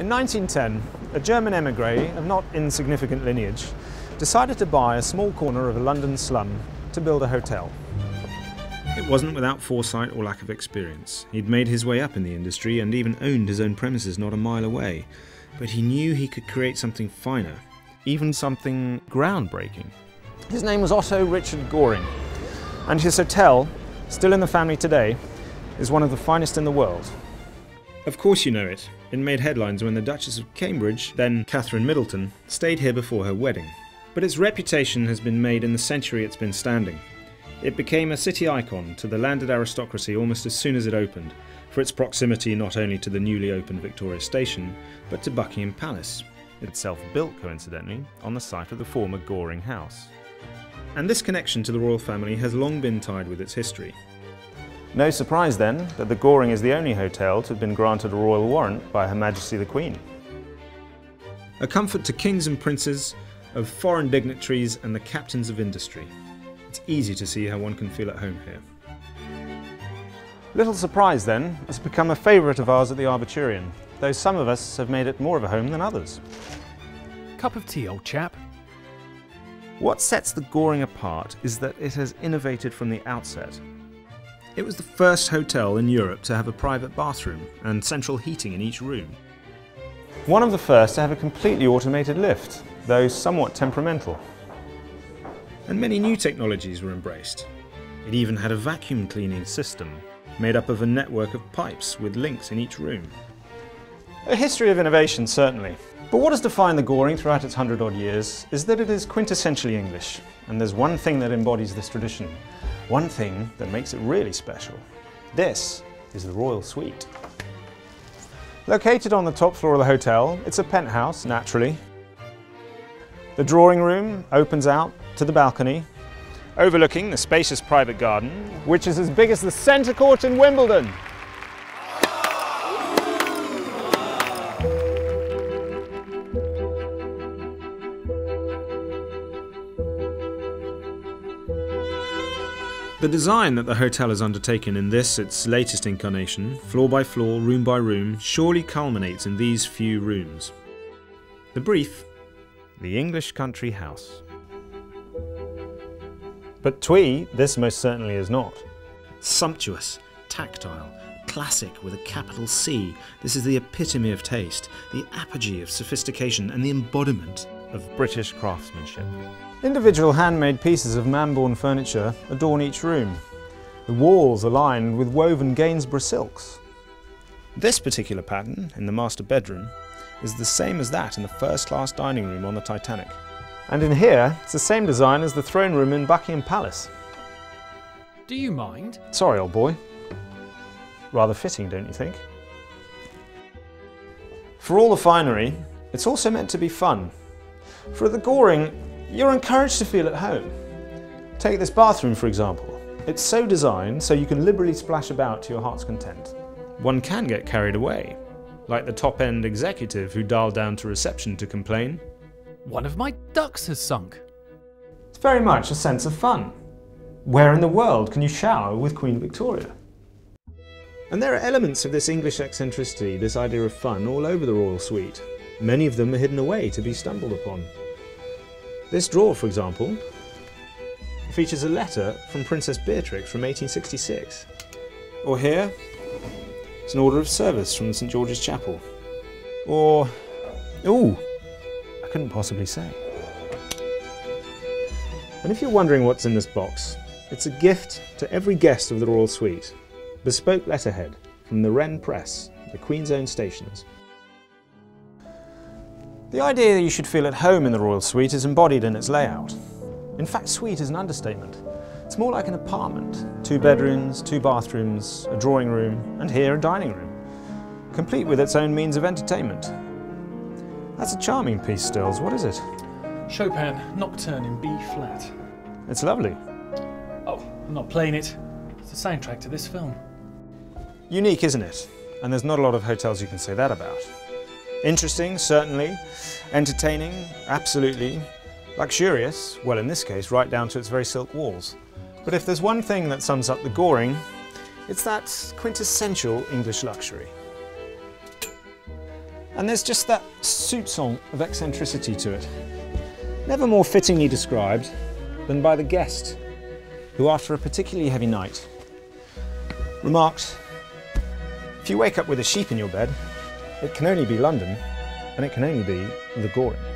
In 1910, a German emigre of not insignificant lineage decided to buy a small corner of a London slum to build a hotel. It wasn't without foresight or lack of experience. He'd made his way up in the industry and even owned his own premises not a mile away. But he knew he could create something finer, even something groundbreaking. His name was Otto Richard Goring, and his hotel, still in the family today, is one of the finest in the world. Of course you know it. It made headlines when the Duchess of Cambridge, then Catherine Middleton, stayed here before her wedding. But its reputation has been made in the century it's been standing. It became a city icon to the landed aristocracy almost as soon as it opened, for its proximity not only to the newly opened Victoria Station, but to Buckingham Palace. Itself built, coincidentally, on the site of the former Goring House. And this connection to the royal family has long been tied with its history. No surprise then that the Goring is the only hotel to have been granted a royal warrant by Her Majesty the Queen. A comfort to kings and princes, of foreign dignitaries and the captains of industry. It's easy to see how one can feel at home here. Little surprise then, it's become a favourite of ours at the Arbuturian, though some of us have made it more of a home than others. Cup of tea, old chap. What sets the Goring apart is that it has innovated from the outset. It was the first hotel in Europe to have a private bathroom and central heating in each room. One of the first to have a completely automated lift, though somewhat temperamental. And many new technologies were embraced. It even had a vacuum cleaning system made up of a network of pipes with links in each room. A history of innovation, certainly. But what has defined the Goring throughout its hundred odd years is that it is quintessentially English. And there's one thing that embodies this tradition, one thing that makes it really special. This is the Royal Suite. Located on the top floor of the hotel, it's a penthouse, naturally. The drawing room opens out to the balcony, overlooking the spacious private garden, which is as big as the centre court in Wimbledon. The design that the hotel has undertaken in this, its latest incarnation, floor by floor, room by room, surely culminates in these few rooms. The brief The English Country House. But Twee, this most certainly is not. Sumptuous, tactile, classic with a capital C. This is the epitome of taste, the apogee of sophistication, and the embodiment of British craftsmanship. Individual handmade pieces of Mambourne furniture adorn each room. The walls are lined with woven Gainsborough silks. This particular pattern in the master bedroom is the same as that in the first class dining room on the Titanic. And in here, it's the same design as the throne room in Buckingham Palace. Do you mind? Sorry, old boy. Rather fitting, don't you think? For all the finery, it's also meant to be fun. For the Goring, you're encouraged to feel at home. Take this bathroom, for example. It's so designed so you can liberally splash about to your heart's content. One can get carried away, like the top end executive who dialed down to reception to complain. One of my ducks has sunk. It's very much a sense of fun. Where in the world can you shower with Queen Victoria? And there are elements of this English eccentricity, this idea of fun, all over the royal suite. Many of them are hidden away to be stumbled upon. This drawer, for example, features a letter from Princess Beatrix from 1866. Or here, it's an order of service from St George's Chapel. Or, ooh, I couldn't possibly say. And if you're wondering what's in this box, it's a gift to every guest of the Royal Suite. Bespoke letterhead from the Wren Press, the Queen's Own Stationers. The idea that you should feel at home in the Royal Suite is embodied in its layout. In fact, suite is an understatement. It's more like an apartment. Two bedrooms, two bathrooms, a drawing room, and here a dining room, complete with its own means of entertainment. That's a charming piece, Stills. What is it? Chopin, Nocturne in B flat. It's lovely. Oh, I'm not playing it. It's the soundtrack to this film. Unique, isn't it? And there's not a lot of hotels you can say that about. Interesting, certainly. Entertaining, absolutely. Luxurious, well in this case, right down to its very silk walls. But if there's one thing that sums up the Goring, it's that quintessential English luxury. And there's just that soupçon of eccentricity to it, never more fittingly described than by the guest, who after a particularly heavy night remarked, if you wake up with a sheep in your bed, it can only be London, and it can only be the Goring.